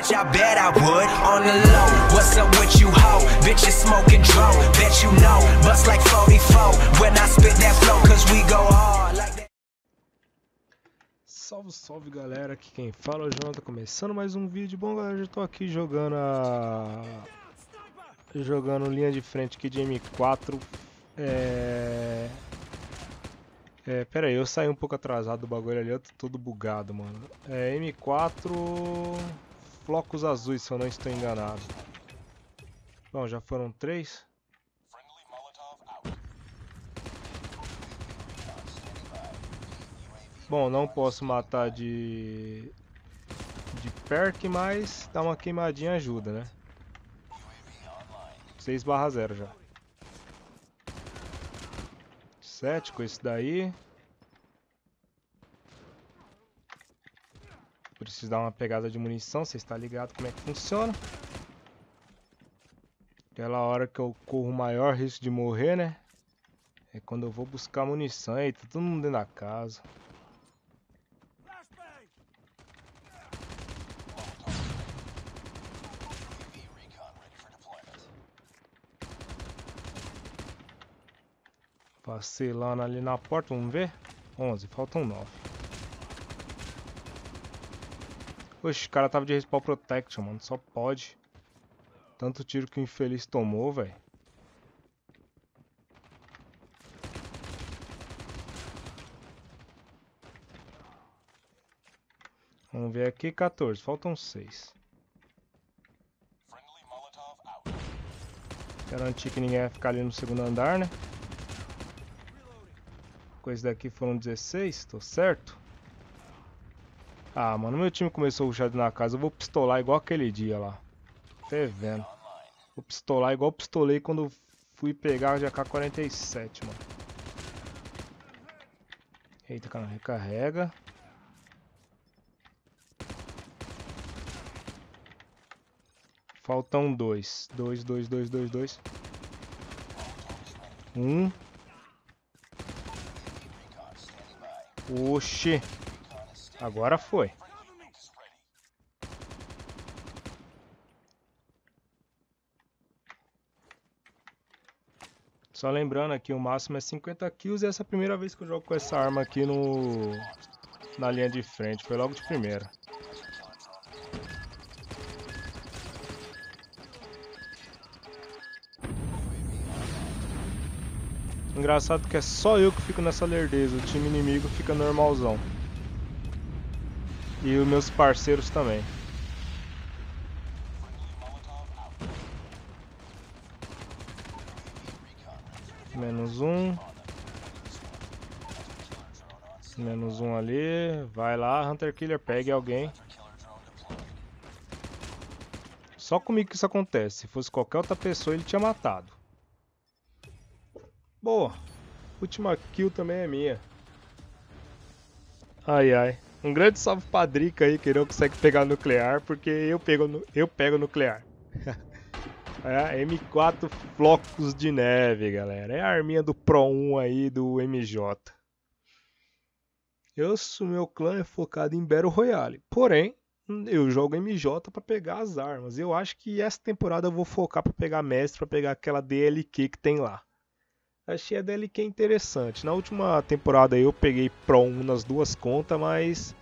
Bitch, I bet I would. On the low, what's up with you? Bitch, you smoking dro. Bet you know, bust like 44 when I spit that flow, cause we go hard. Salve, salve galera, aqui quem fala é o Jonathan, começando mais um vídeo. Bom galera, já tô aqui jogando a... Jogando linha de frente aqui de M4 É... É, pera aí, eu saí um pouco atrasado do bagulho ali, eu tô todo bugado, mano É M4 Flocos azuis, se eu não estou enganado Bom, já foram três Bom, não posso matar de de perk, mas dar uma queimadinha ajuda, né? 6 barra 0 já. 7 com esse daí. Preciso dar uma pegada de munição, você está ligado como é que funciona. Aquela hora que eu corro maior risco de morrer, né? É quando eu vou buscar munição. Eita, todo mundo dentro da casa. Passei lá ali na porta, vamos ver? 11, faltam 9. Oxe, o cara tava de respawn protection, mano. Só pode. Tanto tiro que o infeliz tomou, velho. Vamos ver aqui, 14. Faltam 6. Garantir que ninguém vai ficar ali no segundo andar, né? Coisa daqui foram 16, tô certo? Ah, mano, meu time começou rushado na casa. Eu vou pistolar igual aquele dia lá. Até vendo. Vou pistolar igual pistolei quando fui pegar a AK-47, mano. Eita, cara, recarrega. Faltam dois. Dois, dois, dois, dois, dois. Um. Oxi. Agora foi. Só lembrando aqui, o máximo é 50 kills e essa é a primeira vez que eu jogo com essa arma aqui no na linha de frente. Foi logo de primeira. Engraçado que é só eu que fico nessa lerdeza, o time inimigo fica normalzão. E os meus parceiros também. Menos um. Menos um ali. Vai lá, Hunter Killer, pegue alguém. Só comigo que isso acontece. Se fosse qualquer outra pessoa, ele tinha matado. Boa. Última kill também é minha. Ai ai. Um grande salve pra Drica aí, que não consegue pegar nuclear, porque eu pego, eu pego nuclear. é, M4 Flocos de Neve, galera. É a arminha do Pro 1 aí, do MJ. Eu, meu clã é focado em Battle Royale. Porém, eu jogo MJ para pegar as armas. Eu acho que essa temporada eu vou focar para pegar mestre, para pegar aquela DLQ que tem lá. Achei a DLQ interessante. Na última temporada eu peguei Pro 1 nas duas contas, mas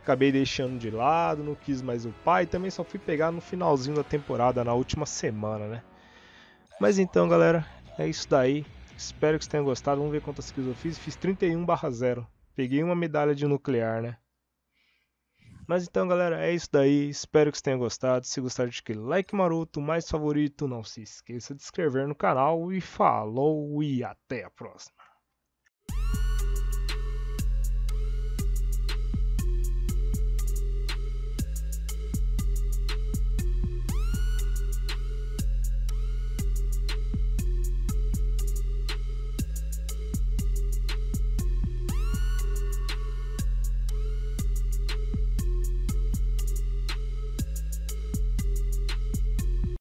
acabei deixando de lado, não quis mais upar e também só fui pegar no finalzinho da temporada, na última semana, né? Mas então, galera, é isso daí. Espero que vocês tenham gostado. Vamos ver quantas kills eu fiz. Fiz 31 0. Peguei uma medalha de nuclear, né? Mas então, galera, é isso daí. Espero que vocês tenham gostado. Se gostar, deixa aquele like maroto, mais favorito. Não se esqueça de se inscrever no canal. E falou e até a próxima.